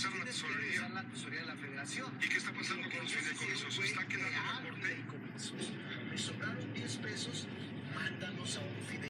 usar la tesorería. la tesorería de la federación. ¿Y qué está pasando con los fideicomisos? ¿Está quedando la corte? Me sobraron 10 pesos